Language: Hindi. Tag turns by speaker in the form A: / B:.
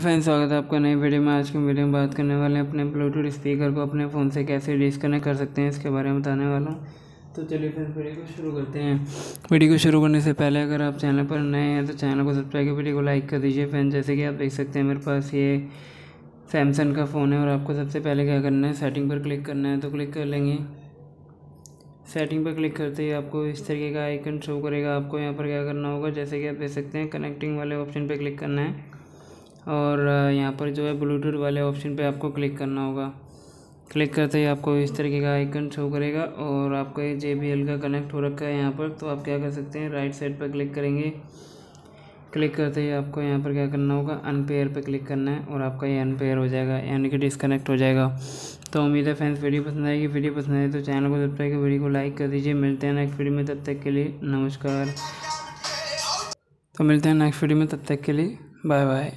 A: फ्रेंड्स, स्वागत है आपका नई वीडियो में। आज के वीडियो में बात करने वाले हैं अपने ब्लूटूथ स्पीकर को अपने फ़ोन से कैसे डिस्कनेक्ट कर सकते हैं, इसके बारे में बताने वाला हूँ। तो चलिए फ्रेंड्स, वीडियो को शुरू करते हैं। वीडियो को शुरू करने से पहले अगर आप चैनल पर नए हैं तो चैनल को सब्सक्राइब कर वीडियो को लाइक कर दीजिए। फ्रेंड्स, जैसे कि आप देख सकते हैं, मेरे पास ये सैमसंग का फ़ोन है और आपको सबसे पहले क्या करना है सेटिंग पर क्लिक करना है तो क्लिक कर लेंगे। सेटिंग पर क्लिक करते ही आपको इस तरीके का आइकन शो करेगा। आपको यहाँ पर क्या करना होगा, जैसे कि आप देख सकते हैं कनेक्टिंग वाले ऑप्शन पर क्लिक करना है। और यहाँ पर जो है ब्लूटूथ वाले ऑप्शन पे आपको क्लिक करना होगा। क्लिक करते ही आपको इस तरीके का आइकन शो करेगा और आपका ये जे बी एल का कनेक्ट हो रखा है यहाँ पर। तो आप क्या कर सकते हैं राइट साइड पर क्लिक करेंगे। क्लिक करते ही आपको यहाँ पर क्या करना होगा अनपेयर पे क्लिक करना है और आपका ये अनपेयर हो जाएगा, यानी कि डिसकनेक्ट हो जाएगा। तो उम्मीद है फ्रेंड्स वीडियो पसंद आएगी। वीडियो पसंद आए तो चैनल को सब्सक्राइब कर, वीडियो को लाइक कर दीजिए। मिलते हैं नेक्स्ट वीडियो में, तब तक के लिए नमस्कार। तो मिलते हैं नेक्स्ट वीडियो में, तब तक के लिए बाय बाय